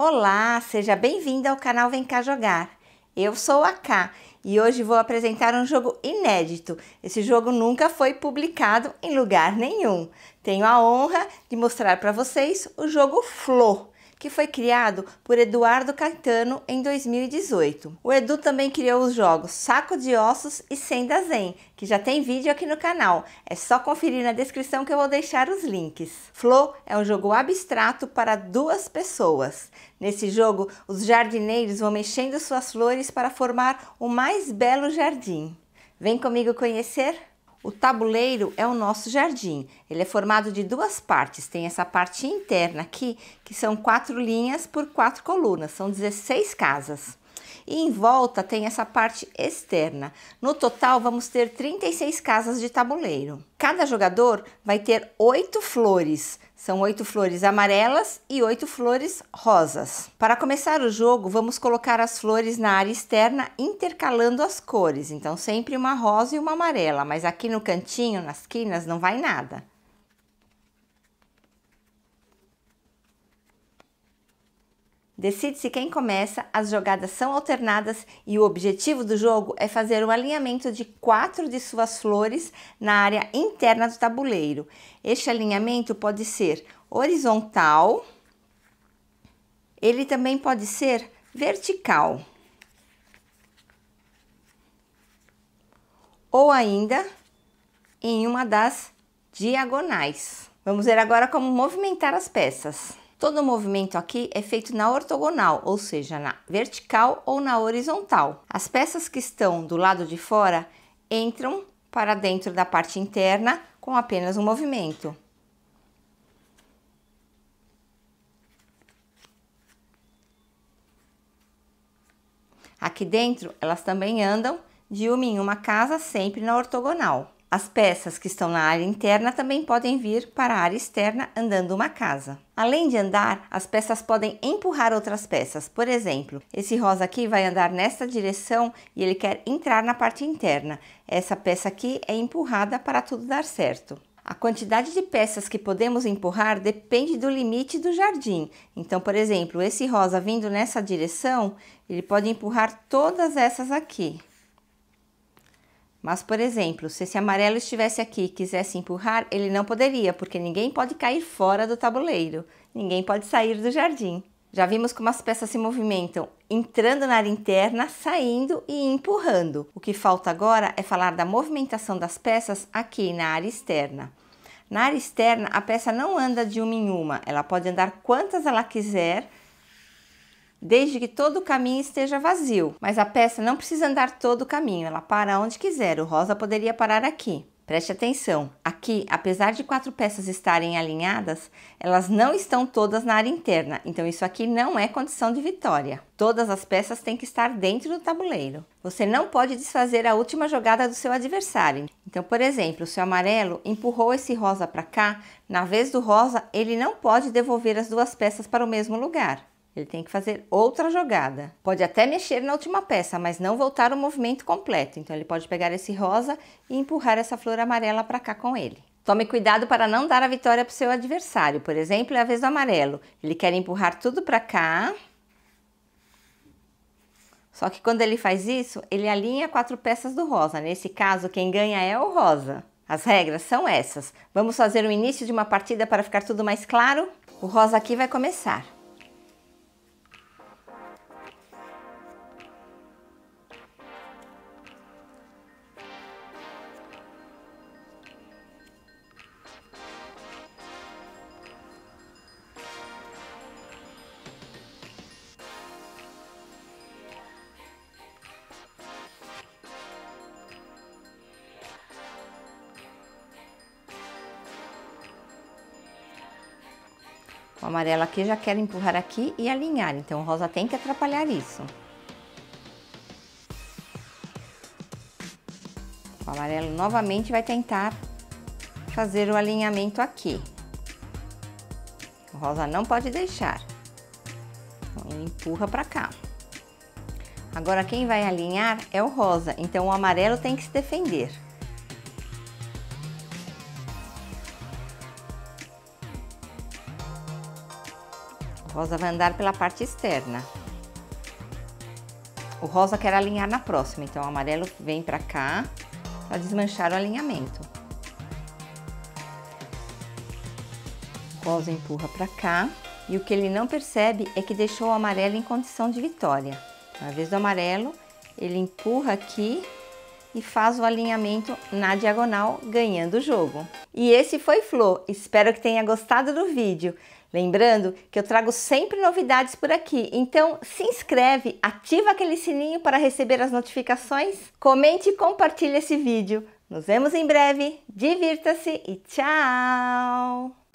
Olá, seja bem-vinda ao canal Vem Cá Jogar. Eu sou a K e hoje vou apresentar um jogo inédito. Esse jogo nunca foi publicado em lugar nenhum. Tenho a honra de mostrar para vocês o jogo Flo que foi criado por Eduardo Caetano em 2018. O Edu também criou os jogos Saco de Ossos e Senda Zen, que já tem vídeo aqui no canal. É só conferir na descrição que eu vou deixar os links. Flow é um jogo abstrato para duas pessoas. Nesse jogo, os jardineiros vão mexendo suas flores para formar o mais belo jardim. Vem comigo conhecer? O tabuleiro é o nosso jardim. Ele é formado de duas partes. Tem essa parte interna aqui, que são quatro linhas por quatro colunas, são 16 casas. E em volta tem essa parte externa. No total, vamos ter 36 casas de tabuleiro. Cada jogador vai ter oito flores. São oito flores amarelas e oito flores rosas. Para começar o jogo, vamos colocar as flores na área externa intercalando as cores. Então, sempre uma rosa e uma amarela, mas aqui no cantinho, nas quinas, não vai nada. Decide-se quem começa, as jogadas são alternadas e o objetivo do jogo é fazer o alinhamento de quatro de suas flores na área interna do tabuleiro. Este alinhamento pode ser horizontal, ele também pode ser vertical. Ou ainda em uma das diagonais. Vamos ver agora como movimentar as peças. Todo o movimento aqui é feito na ortogonal, ou seja, na vertical ou na horizontal. As peças que estão do lado de fora entram para dentro da parte interna com apenas um movimento. Aqui dentro, elas também andam de uma em uma casa, sempre na ortogonal. As peças que estão na área interna também podem vir para a área externa andando uma casa. Além de andar, as peças podem empurrar outras peças. Por exemplo, esse rosa aqui vai andar nesta direção e ele quer entrar na parte interna. Essa peça aqui é empurrada para tudo dar certo. A quantidade de peças que podemos empurrar depende do limite do jardim. Então, por exemplo, esse rosa vindo nessa direção, ele pode empurrar todas essas aqui. Mas, por exemplo, se esse amarelo estivesse aqui e quisesse empurrar, ele não poderia, porque ninguém pode cair fora do tabuleiro, ninguém pode sair do jardim. Já vimos como as peças se movimentam, entrando na área interna, saindo e empurrando. O que falta agora é falar da movimentação das peças aqui na área externa. Na área externa, a peça não anda de uma em uma, ela pode andar quantas ela quiser desde que todo o caminho esteja vazio. Mas a peça não precisa andar todo o caminho, ela para onde quiser. O rosa poderia parar aqui. Preste atenção, aqui, apesar de quatro peças estarem alinhadas, elas não estão todas na área interna, então isso aqui não é condição de vitória. Todas as peças têm que estar dentro do tabuleiro. Você não pode desfazer a última jogada do seu adversário. Então, por exemplo, se o amarelo empurrou esse rosa para cá, na vez do rosa, ele não pode devolver as duas peças para o mesmo lugar. Ele tem que fazer outra jogada. Pode até mexer na última peça, mas não voltar o movimento completo. Então ele pode pegar esse rosa e empurrar essa flor amarela para cá com ele. Tome cuidado para não dar a vitória para o seu adversário. Por exemplo, é a vez do amarelo. Ele quer empurrar tudo para cá. Só que quando ele faz isso, ele alinha quatro peças do rosa. Nesse caso, quem ganha é o rosa. As regras são essas. Vamos fazer o início de uma partida para ficar tudo mais claro? O rosa aqui vai começar. O amarelo aqui já quer empurrar aqui e alinhar, então o rosa tem que atrapalhar isso. O amarelo novamente vai tentar fazer o alinhamento aqui. O rosa não pode deixar. Então, ele empurra para cá. Agora quem vai alinhar é o rosa, então o amarelo tem que se defender. Rosa vai andar pela parte externa. O rosa quer alinhar na próxima, então o amarelo vem para cá para desmanchar o alinhamento. O rosa empurra para cá e o que ele não percebe é que deixou o amarelo em condição de vitória. Na vez do amarelo, ele empurra aqui e faz o alinhamento na diagonal, ganhando o jogo. E esse foi Flo, espero que tenha gostado do vídeo. Lembrando que eu trago sempre novidades por aqui, então se inscreve, ativa aquele sininho para receber as notificações, comente e compartilhe esse vídeo. Nos vemos em breve, divirta-se e tchau!